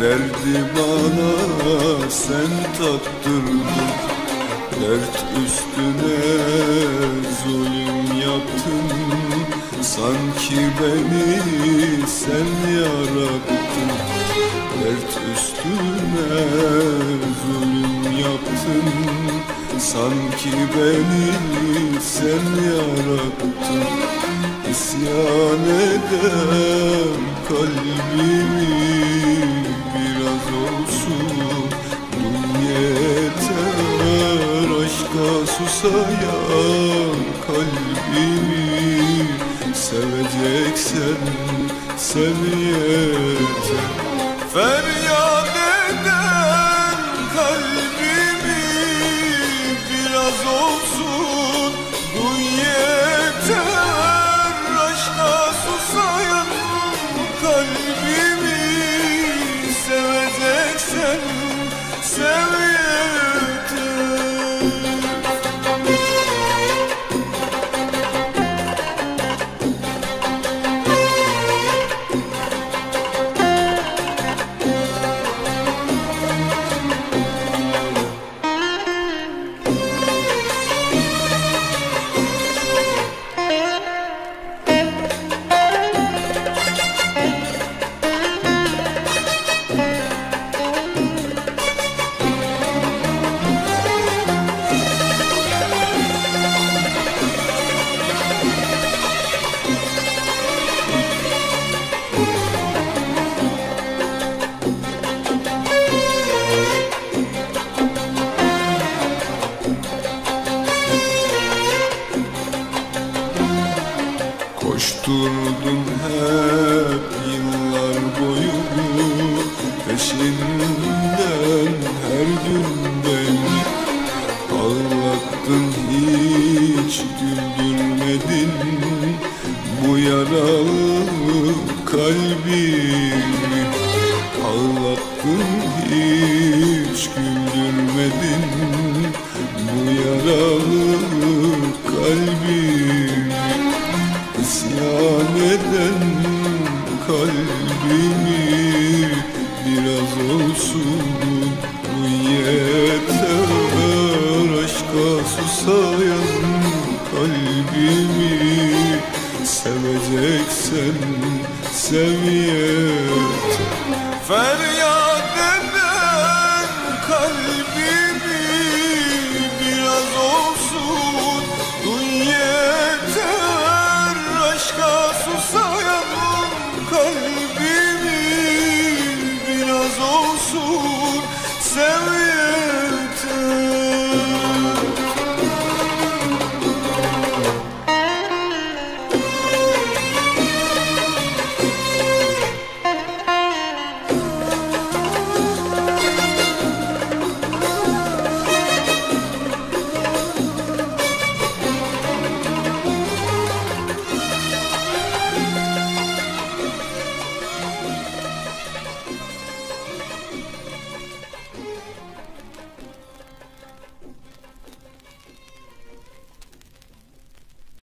Derdi bana sen tattırdın. Dert üstüne zulüm yaptın. Sanki beni sen yarattın. Dert üstüne zulüm yaptın. Sanki beni sen yarattın. İsyan eden kalbimi susayan kalbimi Seveceksen sev yeter Feryat Koşturdum hep yıllar boyu Peşinden her gün beni Ağlattın hiç güldürmedin. Bu yaralı kalbimi Ağlattın hiç güldürmedin. Bu yaralı kalbimi İsyan eden kalbimi biraz olsun bu yeter? Aşka susayan kalbimi seveceksen sev yeter. Feryat